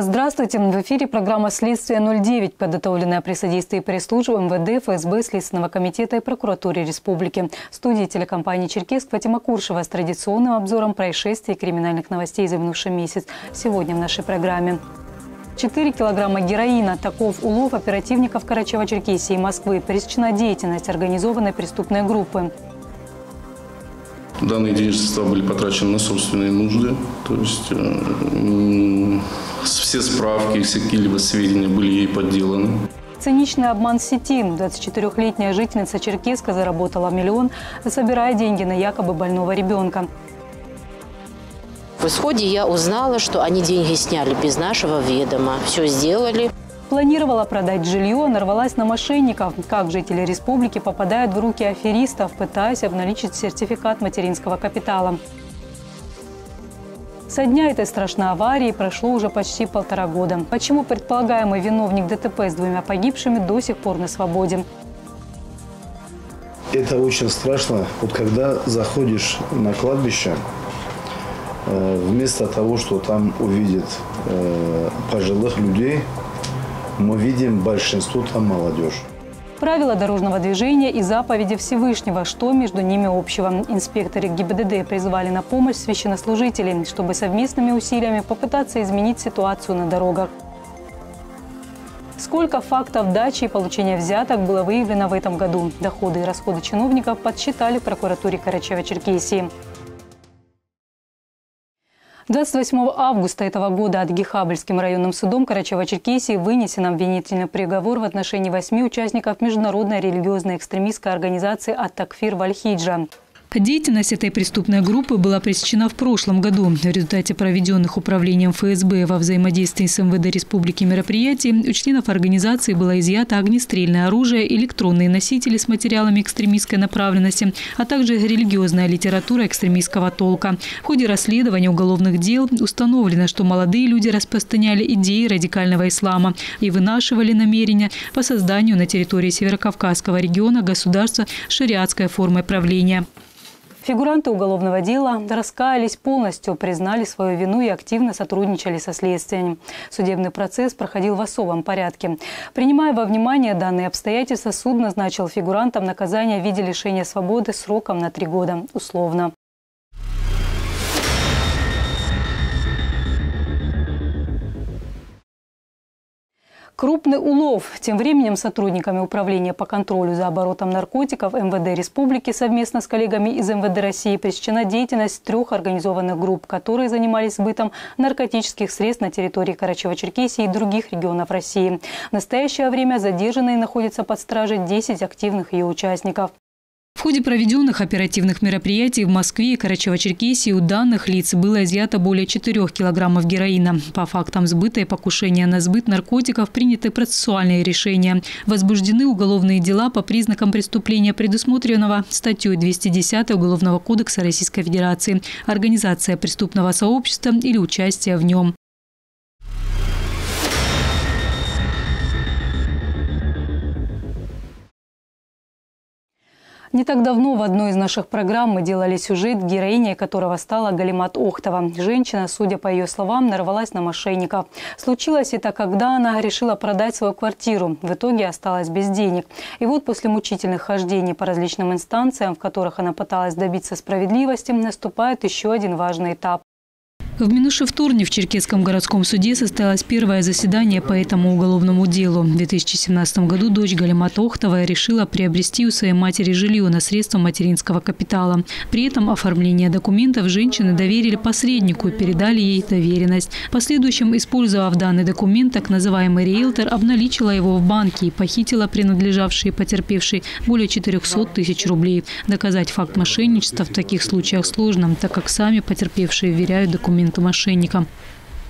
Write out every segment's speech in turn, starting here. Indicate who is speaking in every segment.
Speaker 1: Здравствуйте. В эфире программа «Следствие 09», подготовленная при содействии пресс-службы МВД, ФСБ, Следственного комитета и прокуратуры республики. В студии телекомпании «Черкесск» Фатима Куршева с традиционным обзором происшествий и криминальных новостей за минувший месяц. Сегодня в нашей программе. 4 килограмма героина. Таков улов оперативников Карачева-Черкесии и Москвы. Пресечена деятельность организованной преступной группы.
Speaker 2: Данные денежные средства были потрачены на собственные нужды. То есть э, все справки, все какие-либо сведения были ей подделаны.
Speaker 1: Циничный обман сети. 24-летняя жительница Черкеска заработала миллион, собирая деньги на якобы больного ребенка.
Speaker 3: В исходе я узнала, что они деньги сняли без нашего ведома. Все сделали.
Speaker 1: Планировала продать жилье, нарвалась на мошенников. Как жители республики попадают в руки аферистов, пытаясь обналичить сертификат материнского капитала. Со дня этой страшной аварии прошло уже почти полтора года. Почему предполагаемый виновник ДТП с двумя погибшими до сих пор на свободе?
Speaker 4: Это очень страшно. Вот когда заходишь на кладбище, э, вместо того, что там увидят э, пожилых людей, мы видим большинство там молодежь.
Speaker 1: Правила дорожного движения и заповеди Всевышнего. Что между ними общего? Инспекторы ГИБДД призвали на помощь священнослужителей, чтобы совместными усилиями попытаться изменить ситуацию на дорогах. Сколько фактов дачи и получения взяток было выявлено в этом году? Доходы и расходы чиновников подсчитали в прокуратуре Карачева-Черкесии. 28 августа этого года от Гихабльским районным судом Карачева-Черкесии вынесен обвинительный приговор в отношении восьми участников международной религиозной экстремистской организации «Ат-Такфир Вальхиджа». Деятельность этой преступной группы была пресечена в прошлом году. В результате проведенных управлением ФСБ во взаимодействии с МВД Республики мероприятий у членов организации было изъято огнестрельное оружие, электронные носители с материалами экстремистской направленности, а также религиозная литература экстремистского толка. В ходе расследования уголовных дел установлено, что молодые люди распространяли идеи радикального ислама и вынашивали намерения по созданию на территории Северокавказского региона государства шариатской формы правления. Фигуранты уголовного дела раскаялись полностью, признали свою вину и активно сотрудничали со следствием. Судебный процесс проходил в особом порядке. Принимая во внимание данные обстоятельства, суд назначил фигурантам наказание в виде лишения свободы сроком на три года, условно. Крупный улов. Тем временем сотрудниками Управления по контролю за оборотом наркотиков МВД Республики совместно с коллегами из МВД России пресечена деятельность трех организованных групп, которые занимались сбытом наркотических средств на территории Карачева-Черкесии и других регионов России. В настоящее время задержанные находятся под стражей 10 активных ее участников. В ходе проведенных оперативных мероприятий в Москве и Карачево-Черкесии у данных лиц было изъято более 4 килограммов героина. По фактам сбыта и покушения на сбыт наркотиков приняты процессуальные решения. Возбуждены уголовные дела по признакам преступления, предусмотренного статьей 210 Уголовного кодекса Российской Федерации «Организация преступного сообщества или участие в нем». Не так давно в одной из наших программ мы делали сюжет, героиней которого стала Галимат Охтова. Женщина, судя по ее словам, нарвалась на мошенников. Случилось это, когда она решила продать свою квартиру. В итоге осталась без денег. И вот после мучительных хождений по различным инстанциям, в которых она пыталась добиться справедливости, наступает еще один важный этап. В минувший вторник в Черкесском городском суде состоялось первое заседание по этому уголовному делу. В 2017 году дочь Галима Тохтова решила приобрести у своей матери жилье на средства материнского капитала. При этом оформление документов женщины доверили посреднику и передали ей доверенность. В последующем, использовав данный документ, так называемый риэлтор обналичила его в банке и похитила принадлежавшие потерпевшей более 400 тысяч рублей. Доказать факт мошенничества в таких случаях сложно, так как сами потерпевшие вверяют документы документы мошенникам.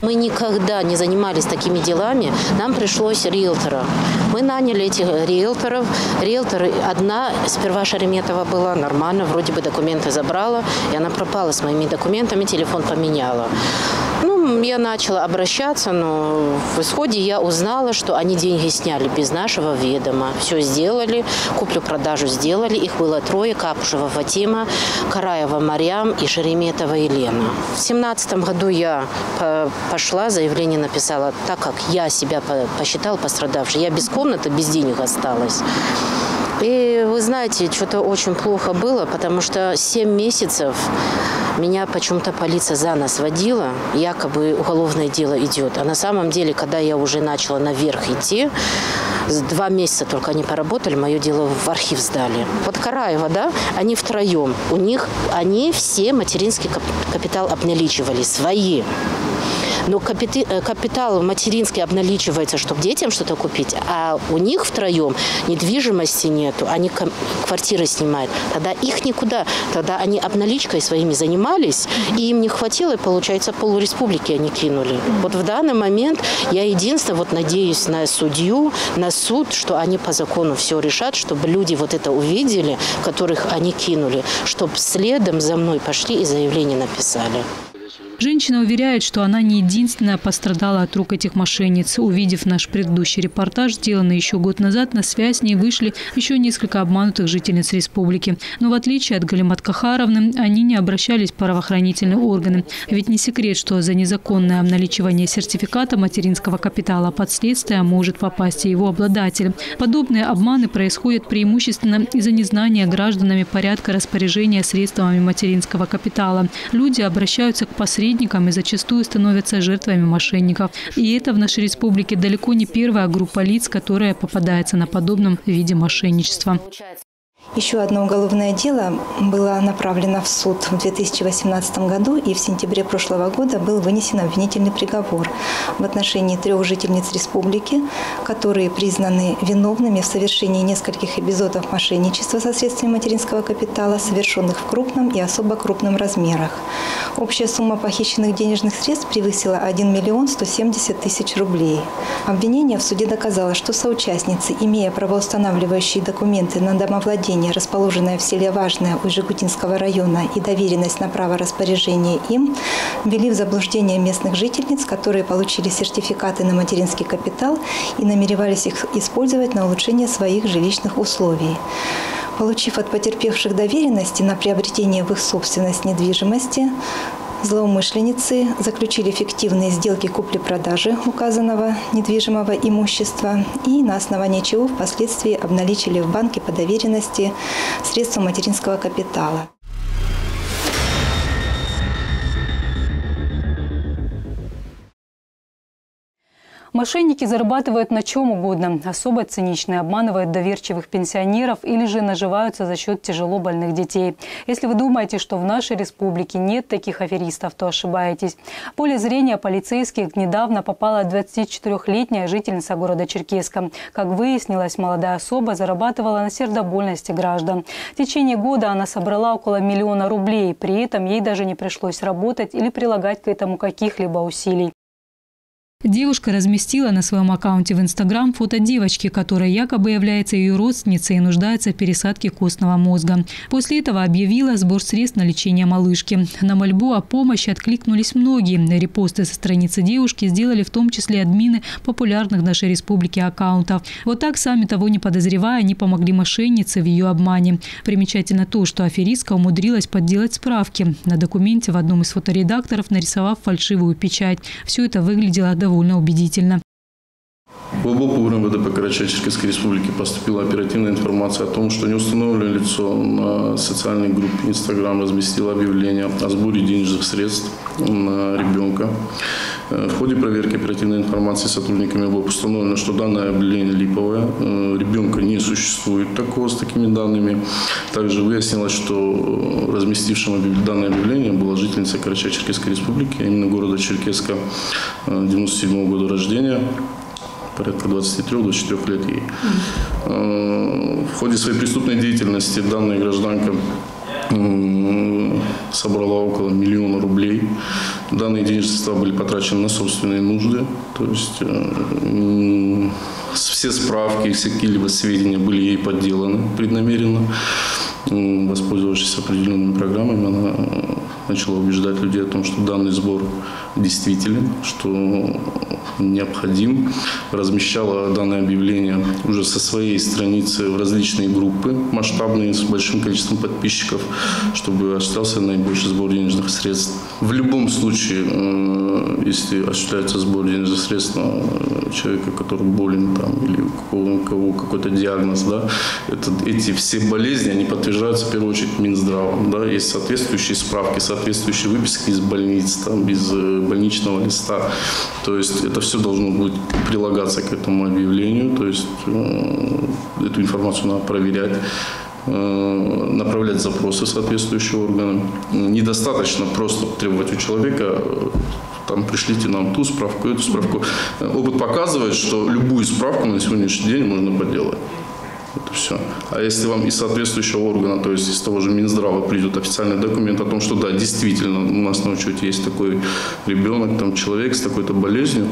Speaker 3: Мы никогда не занимались такими делами. Нам пришлось риэлтора. Мы наняли этих риэлторов. Риэлтор одна, сперва Шереметова была нормально, вроде бы документы забрала, и она пропала с моими документами, телефон поменяла. Ну, Я начала обращаться, но в исходе я узнала, что они деньги сняли без нашего ведома. Все сделали, куплю-продажу сделали. Их было трое, Капушева Фатима, Караева Марьям и Шереметова Елена. В семнадцатом году я пошла, заявление написала, так как я себя посчитала пострадавшей. Я без комнаты, без денег осталась. И вы знаете, что-то очень плохо было, потому что 7 месяцев меня почему-то полиция за нас водила, якобы уголовное дело идет. А на самом деле, когда я уже начала наверх идти, два месяца только они поработали, мое дело в архив сдали. Вот Караева, да, они втроем. У них, они все материнский капитал обналичивали, свои. Но э, капитал материнский обналичивается, чтобы детям что-то купить, а у них втроем недвижимости нету, они квартиры снимают. Тогда их никуда. Тогда они обналичкой своими занимались, и им не хватило, и, получается, полуреспублики они кинули. Вот в данный момент я единственное вот надеюсь на судью, на суд, что они по закону все решат, чтобы люди вот это увидели, которых они кинули, чтобы следом за мной пошли и заявление написали.
Speaker 1: Женщина уверяет, что она не единственная пострадала от рук этих мошенниц. Увидев наш предыдущий репортаж, сделанный еще год назад, на связь с ней вышли еще несколько обманутых жительниц республики. Но в отличие от Галимат Кахаровны, они не обращались в правоохранительные органы. Ведь не секрет, что за незаконное обналичивание сертификата материнского капитала под следствие может попасть и его обладатель. Подобные обманы происходят преимущественно из-за незнания гражданами порядка распоряжения средствами материнского капитала. Люди обращаются к посредникам посредникам и зачастую становятся жертвами мошенников. И это в нашей республике далеко не первая группа лиц, которая попадается на подобном виде мошенничества.
Speaker 5: Еще одно уголовное дело было направлено в суд в 2018 году, и в сентябре прошлого года был вынесен обвинительный приговор в отношении трех жительниц республики, которые признаны виновными в совершении нескольких эпизодов мошенничества со средствами материнского капитала, совершенных в крупном и особо крупном размерах. Общая сумма похищенных денежных средств превысила 1 миллион 170 тысяч рублей. Обвинение в суде доказало, что соучастницы, имея правоустанавливающие документы на домовладение помещение, расположенное в селе Важное у Жигутинского района, и доверенность на право распоряжения им, ввели в заблуждение местных жительниц, которые получили сертификаты на материнский капитал и намеревались их использовать на улучшение своих жилищных условий. Получив от потерпевших доверенности на приобретение в их собственность недвижимости, Злоумышленницы заключили фиктивные сделки купли-продажи указанного недвижимого имущества и на основании чего впоследствии обналичили в банке по доверенности средства материнского капитала.
Speaker 1: Мошенники зарабатывают на чем угодно. Особо циничные обманывают доверчивых пенсионеров или же наживаются за счет тяжело больных детей. Если вы думаете, что в нашей республике нет таких аферистов, то ошибаетесь. В поле зрения полицейских недавно попала 24-летняя жительница города Черкеска. Как выяснилось, молодая особа зарабатывала на сердобольности граждан. В течение года она собрала около миллиона рублей. При этом ей даже не пришлось работать или прилагать к этому каких-либо усилий. Девушка разместила на своем аккаунте в Инстаграм фото девочки, которая якобы является ее родственницей и нуждается в пересадке костного мозга. После этого объявила сбор средств на лечение малышки. На мольбу о помощи откликнулись многие. Репосты со страницы девушки сделали в том числе админы популярных в нашей республике аккаунтов. Вот так, сами того не подозревая, они помогли мошеннице в ее обмане. Примечательно то, что аферистка умудрилась подделать справки. На документе в одном из фоторедакторов нарисовав фальшивую печать. Все это выглядело до довольно убедительно.
Speaker 2: В ОБОП МВД по Карачаевской Республике поступила оперативная информация о том, что неустановленное лицо на социальной группе Инстаграм разместило объявление о сборе денежных средств на ребенка. Э, в ходе проверки оперативной информации сотрудниками ОБОП установлено, что данное объявление липовое. Э, ребенка не существует такого с такими данными. Также выяснилось, что разместившим данное объявление была жительница Карачаево-Черкесской республики, а именно города Черкеска 97 э, года рождения порядка 23-24 лет ей. В ходе своей преступной деятельности данная гражданка собрала около миллиона рублей. Данные денежные средства были потрачены на собственные нужды. То есть э, все справки, все какие-либо сведения были ей подделаны преднамеренно. Воспользовавшись определенными программами, она начала убеждать людей о том, что данный сбор действителен, что необходим. Размещала данное объявление уже со своей страницы в различные группы масштабные с большим количеством подписчиков, чтобы осуществлялся наибольший сбор денежных средств. В любом случае, э, если осуществляется сбор денежных средств на человека, который болен там, или у кого какой-то диагноз, да, это, эти все болезни, они подтверждаются в первую очередь Минздравом. Да, есть соответствующие справки, соответствующие выписки из больниц, там, из больничного листа. То есть это все должно будет прилагаться к этому объявлению. То есть эту информацию надо проверять направлять запросы соответствующие органы. Недостаточно просто требовать у человека там пришлите нам ту справку, эту справку. Опыт показывает, что любую справку на сегодняшний день можно поделать. Все. А если вам из соответствующего органа, то есть из того же Минздрава придет официальный документ о том, что да, действительно у нас на учете есть такой ребенок, там человек с такой-то болезнью,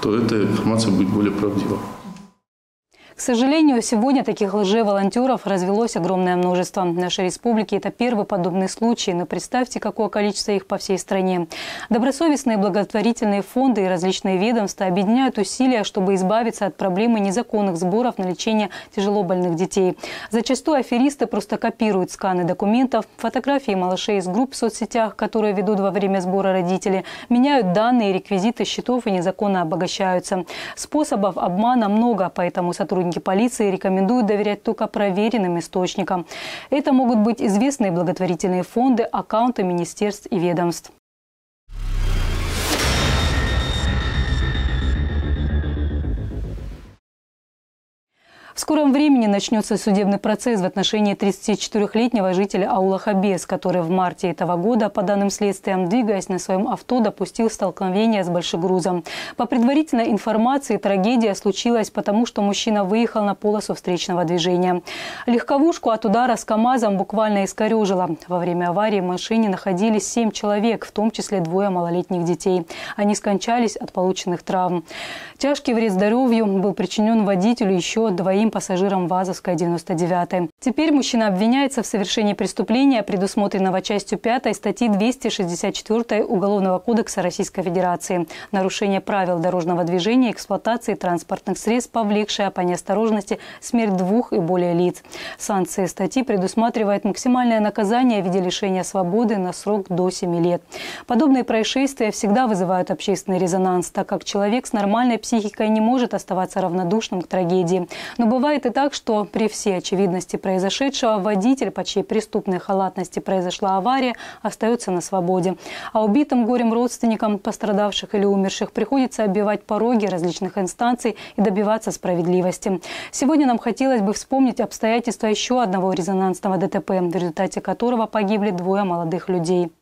Speaker 2: то эта информация будет более правдива.
Speaker 1: К сожалению, сегодня таких лжеволонтеров развелось огромное множество. В нашей республике это первый подобный случай, но представьте, какое количество их по всей стране. Добросовестные благотворительные фонды и различные ведомства объединяют усилия, чтобы избавиться от проблемы незаконных сборов на лечение тяжелобольных детей. Зачастую аферисты просто копируют сканы документов, фотографии малышей из групп в соцсетях, которые ведут во время сбора родители, меняют данные реквизиты счетов и незаконно обогащаются. Способов обмана много, поэтому сотрудники Сотрудники полиции рекомендуют доверять только проверенным источникам. Это могут быть известные благотворительные фонды, аккаунты министерств и ведомств. В скором времени начнется судебный процесс в отношении 34-летнего жителя аула Хабес, который в марте этого года, по данным следствия, двигаясь на своем авто, допустил столкновение с большегрузом. По предварительной информации, трагедия случилась потому, что мужчина выехал на полосу встречного движения. Легковушку от удара с КАМАЗом буквально искорежило. Во время аварии в машине находились семь человек, в том числе двое малолетних детей. Они скончались от полученных травм. Тяжкий вред здоровью был причинен водителю еще двоим пассажирам ВАЗовской 99 Теперь мужчина обвиняется в совершении преступления, предусмотренного частью 5 статьи 264 Уголовного кодекса Российской Федерации. Нарушение правил дорожного движения, эксплуатации транспортных средств, повлекшее по неосторожности смерть двух и более лиц. Санкции статьи предусматривает максимальное наказание в виде лишения свободы на срок до 7 лет. Подобные происшествия всегда вызывают общественный резонанс, так как человек с нормальной психикой не может оставаться равнодушным к трагедии. Но Бывает и так, что при всей очевидности произошедшего водитель, по чьей преступной халатности произошла авария, остается на свободе. А убитым горем родственникам пострадавших или умерших приходится оббивать пороги различных инстанций и добиваться справедливости. Сегодня нам хотелось бы вспомнить обстоятельства еще одного резонансного ДТП, в результате которого погибли двое молодых людей.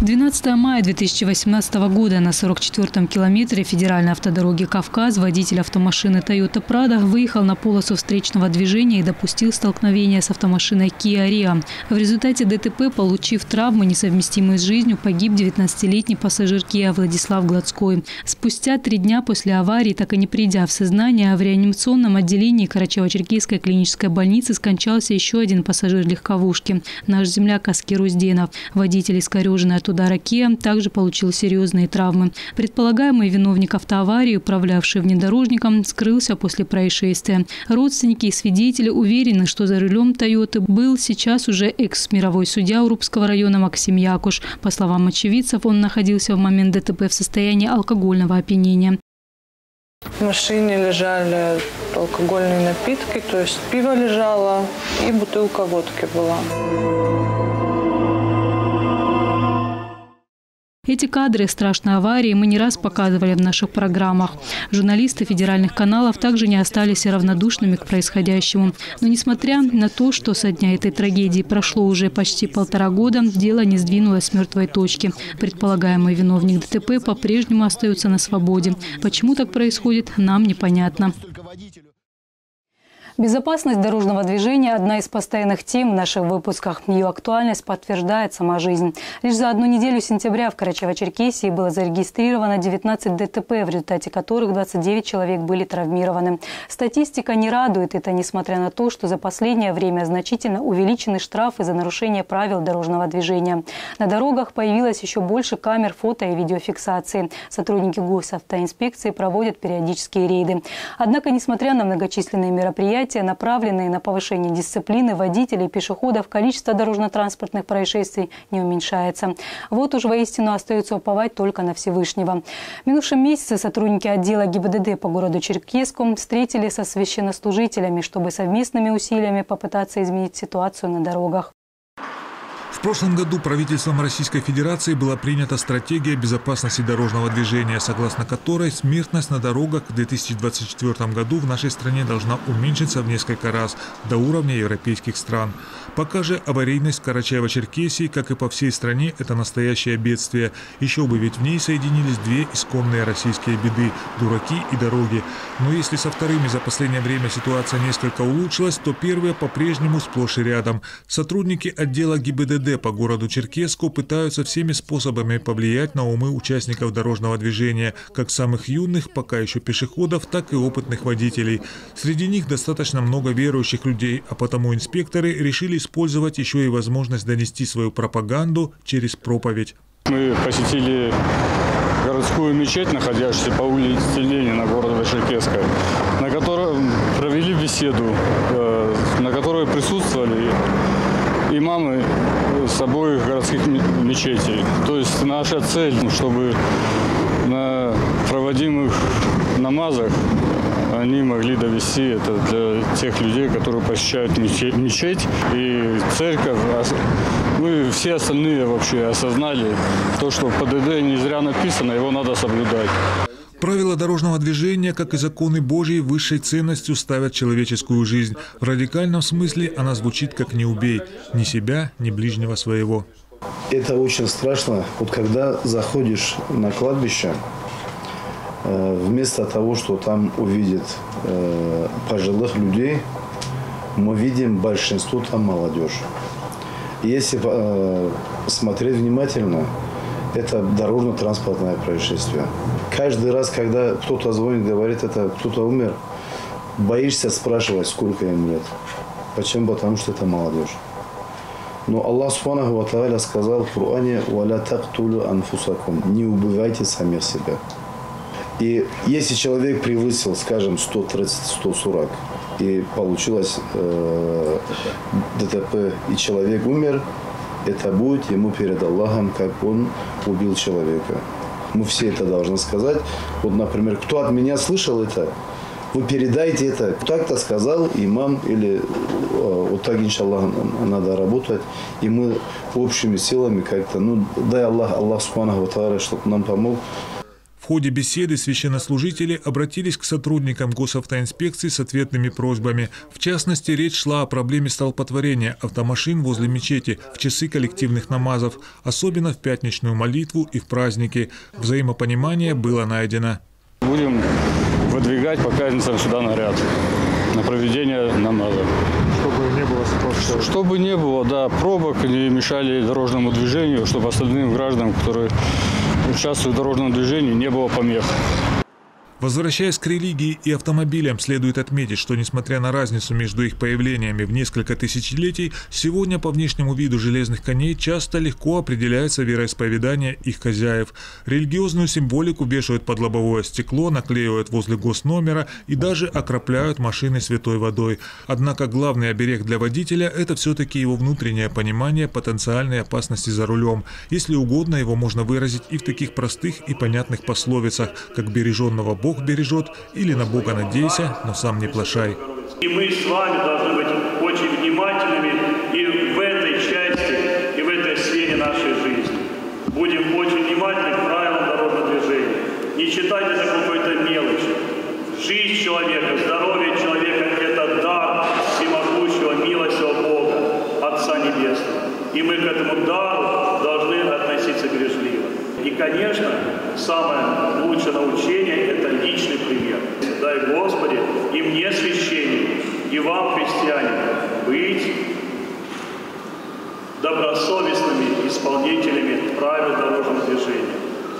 Speaker 1: 12 мая 2018 года на 44-м километре федеральной автодороги «Кавказ» водитель автомашины Toyota Prado выехал на полосу встречного движения и допустил столкновение с автомашиной Kia Rio. В результате ДТП, получив травмы, несовместимые с жизнью, погиб 19-летний пассажир Kia Владислав Гладской. Спустя три дня после аварии, так и не придя в сознание, в реанимационном отделении Карачево-Черкесской клинической больницы скончался еще один пассажир легковушки – наш земляк Аскер Узденов. Водитель искореженный от удара Kia также получил серьезные травмы. Предполагаемый виновник автоаварии, управлявший внедорожником, скрылся после происшествия. Родственники и свидетели уверены, что за рулем «Тойоты» был сейчас уже экс-мировой судья Урубского района Максим Якуш. По словам очевидцев, он находился в момент ДТП в состоянии алкогольного опьянения.
Speaker 6: В машине лежали алкогольные напитки, то есть пиво лежало и бутылка водки была.
Speaker 1: Эти кадры страшной аварии мы не раз показывали в наших программах. Журналисты федеральных каналов также не остались равнодушными к происходящему. Но несмотря на то, что со дня этой трагедии прошло уже почти полтора года, дело не сдвинулось с мертвой точки. Предполагаемый виновник ДТП по-прежнему остается на свободе. Почему так происходит, нам непонятно. Безопасность дорожного движения – одна из постоянных тем в наших выпусках. Ее актуальность подтверждает сама жизнь. Лишь за одну неделю сентября в Карачаево-Черкесии было зарегистрировано 19 ДТП, в результате которых 29 человек были травмированы. Статистика не радует. Это несмотря на то, что за последнее время значительно увеличены штрафы за нарушение правил дорожного движения. На дорогах появилось еще больше камер фото и видеофиксации. Сотрудники госавтоинспекции проводят периодические рейды. Однако, несмотря на многочисленные мероприятия, мероприятия, направленные на повышение дисциплины водителей и пешеходов, количество дорожно-транспортных происшествий не уменьшается. Вот уж воистину остается уповать только на Всевышнего. В минувшем месяце сотрудники отдела ГИБДД по городу Черкесском встретили со священнослужителями, чтобы совместными усилиями попытаться изменить ситуацию на дорогах
Speaker 7: прошлом году правительством Российской Федерации была принята стратегия безопасности дорожного движения, согласно которой смертность на дорогах в 2024 году в нашей стране должна уменьшиться в несколько раз до уровня европейских стран. Пока же аварийность в Карачаево-Черкесии, как и по всей стране, это настоящее бедствие. Еще бы, ведь в ней соединились две исконные российские беды – дураки и дороги. Но если со вторыми за последнее время ситуация несколько улучшилась, то первые по-прежнему сплошь и рядом. Сотрудники отдела ГИБДД по городу Черкесску пытаются всеми способами повлиять на умы участников дорожного движения, как самых юных, пока еще пешеходов, так и опытных водителей. Среди них достаточно много верующих людей, а потому инспекторы решили использовать еще и возможность донести свою пропаганду через проповедь.
Speaker 8: Мы посетили городскую мечеть, находящуюся по улице Ленина города Черкесска, на которой провели беседу, э, на которой присутствовали имамы с обоих городских мечетей. То есть наша цель, чтобы на проводимых намазах они могли довести это для тех людей, которые посещают мечеть и церковь. Мы все остальные вообще осознали то, что в ПДД не зря написано, его надо соблюдать.
Speaker 7: Правила дорожного движения, как и законы Божьи, высшей ценностью ставят человеческую жизнь. В радикальном смысле она звучит как «не убей» ни себя, ни ближнего своего.
Speaker 4: Это очень страшно. Вот когда заходишь на кладбище, э, вместо того, что там увидят э, пожилых людей, мы видим большинство там молодежь. Если э, смотреть внимательно, это дорожно-транспортное происшествие. Каждый раз, когда кто-то звонит, говорит, это кто-то умер, боишься спрашивать, сколько им лет. Почему? Потому что это молодежь. Но Аллах Субханаху Ва сказал в Коране «Валя тактулю анфусакум» «Не убивайте самих себя». И если человек превысил, скажем, 130-140, и получилось э, ДТП, и человек умер, это будет ему перед Аллахом, как он убил человека. Мы все это должны сказать. Вот, например, кто от меня слышал это, вы передайте это. Так-то сказал имам или э, вот так, иншаллах, надо работать. И мы общими силами как-то, ну, дай Аллах, Аллах Субханаху чтобы нам помог.
Speaker 7: В ходе беседы священнослужители обратились к сотрудникам госавтоинспекции с ответными просьбами. В частности, речь шла о проблеме столпотворения автомашин возле мечети в часы коллективных намазов, особенно в пятничную молитву и в праздники. Взаимопонимание было найдено.
Speaker 8: Будем выдвигать по пятницам сюда наряд на проведение намаза.
Speaker 7: Чтобы не было
Speaker 8: ситуации? Чтобы не было, да, пробок, не мешали дорожному движению, чтобы остальным гражданам, которые участвуют в дорожном движении, не было помех.
Speaker 7: Возвращаясь к религии и автомобилям, следует отметить, что несмотря на разницу между их появлениями в несколько тысячелетий, сегодня по внешнему виду железных коней часто легко определяется вероисповедание их хозяев. Религиозную символику вешают под лобовое стекло, наклеивают возле госномера и даже окропляют машины святой водой. Однако главный оберег для водителя – это все-таки его внутреннее понимание потенциальной опасности за рулем. Если угодно, его можно выразить и в таких простых и понятных пословицах, как «береженного Бог бережет» или «на Бога надейся, но сам не плашай».
Speaker 9: И мы с вами должны быть очень внимательными и в этой части, и в этой сфере нашей жизни. Будем очень внимательны к правилам дорожного движения. Не считайте это какой-то мелочью. Жизнь человека, здоровье человека – это дар всемогущего, милостивого Бога, Отца Небесного. И мы к этому дару должны относиться бережливо. И, конечно, самое лучшее научение – это личный пример. Дай Господи и вам, христиане, быть добросовестными исполнителями правил дорожного движения.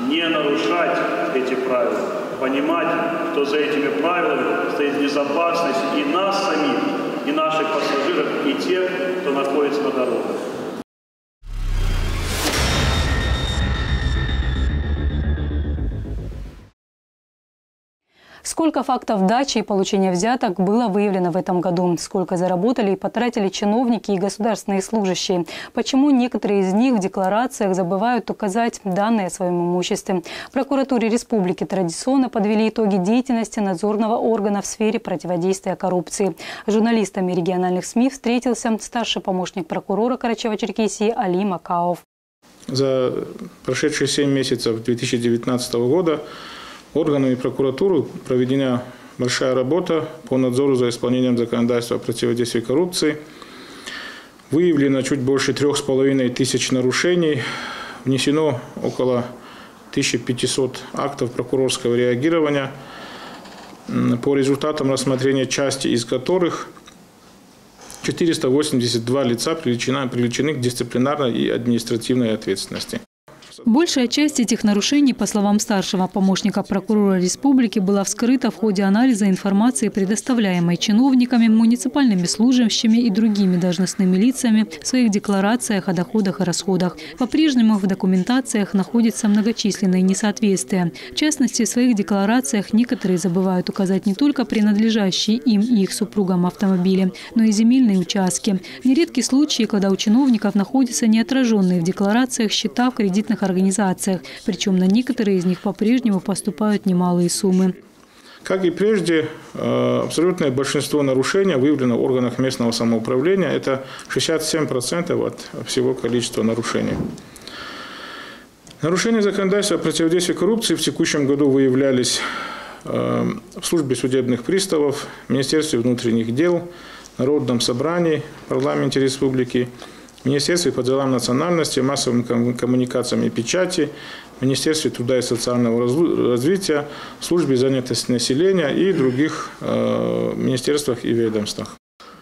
Speaker 9: Не нарушать эти правила. Понимать, что за этими правилами стоит безопасность и нас самих, и наших пассажиров, и тех, кто находится на дорогах.
Speaker 1: Сколько фактов дачи и получения взяток было выявлено в этом году? Сколько заработали и потратили чиновники и государственные служащие? Почему некоторые из них в декларациях забывают указать данные о своем имуществе? В прокуратуре республики традиционно подвели итоги деятельности надзорного органа в сфере противодействия коррупции. С журналистами региональных СМИ встретился старший помощник прокурора Карачева-Черкесии Али Макаов.
Speaker 10: За прошедшие 7 месяцев 2019 года Органами прокуратуры проведена большая работа по надзору за исполнением законодательства о противодействии коррупции. Выявлено чуть больше трех с половиной тысяч нарушений. Внесено около 1500 актов прокурорского реагирования, по результатам рассмотрения части из которых 482 лица привлечены, привлечены к дисциплинарной и административной ответственности.
Speaker 1: Большая часть этих нарушений, по словам старшего помощника прокурора республики, была вскрыта в ходе анализа информации, предоставляемой чиновниками, муниципальными служащими и другими должностными лицами в своих декларациях о доходах и расходах. По-прежнему в документациях находятся многочисленные несоответствия. В частности, в своих декларациях некоторые забывают указать не только принадлежащие им и их супругам автомобили, но и земельные участки. Нередки случаи, когда у чиновников находятся неотраженные в декларациях счета в кредитных организациях. Причем на некоторые из них по-прежнему поступают немалые суммы.
Speaker 10: Как и прежде, э, абсолютное большинство нарушений выявлено в органах местного самоуправления. Это 67% от всего количества нарушений. Нарушения законодательства о противодействии коррупции в текущем году выявлялись э, в службе судебных приставов, Министерстве внутренних дел, Народном собрании, парламенте республики, Министерстве по делам национальности, массовым коммуникациям и печати, Министерстве труда и социального развития, Службе занятости населения и других э, министерствах и ведомствах.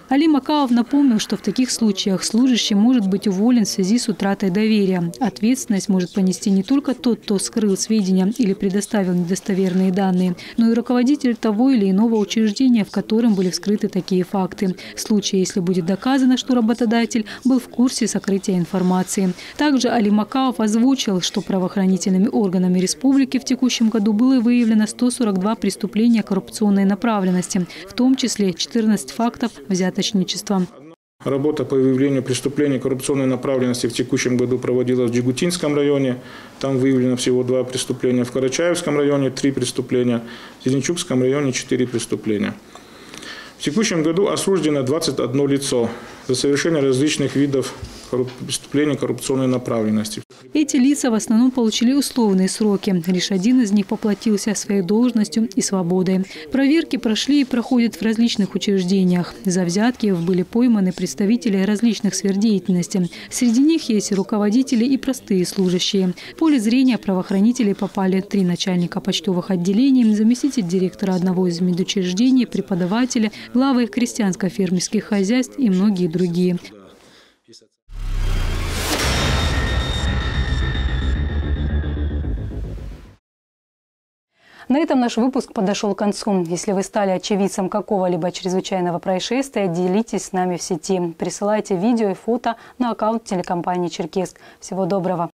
Speaker 1: Али Макаов напомнил, что в таких случаях служащий может быть уволен в связи с утратой доверия. Ответственность может понести не только тот, кто скрыл сведения или предоставил недостоверные данные, но и руководитель того или иного учреждения, в котором были вскрыты такие факты. В случае, если будет доказано, что работодатель был в курсе сокрытия информации. Также Али Макаов озвучил, что правоохранительными органами республики в текущем году было выявлено 142 преступления коррупционной направленности, в том числе 14 фактов взятых взяточничества.
Speaker 10: Работа по выявлению преступлений коррупционной направленности в текущем году проводилась в Джигутинском районе. Там выявлено всего два преступления. В Карачаевском районе три преступления. В Зеленчукском районе четыре преступления. В текущем году осуждено 21 лицо за совершение различных видов преступлений коррупционной направленности.
Speaker 1: Эти лица в основном получили условные сроки. Лишь один из них поплатился своей должностью и свободой. Проверки прошли и проходят в различных учреждениях. За взятки были пойманы представители различных сфер деятельности. Среди них есть руководители и простые служащие. В поле зрения правоохранителей попали три начальника почтовых отделений, заместитель директора одного из медучреждений, преподаватели, главы крестьянско-фермерских хозяйств и многие другие. На этом наш выпуск подошел к концу. Если вы стали очевидцем какого-либо чрезвычайного происшествия, делитесь с нами в сети. Присылайте видео и фото на аккаунт телекомпании «Черкесск». Всего доброго!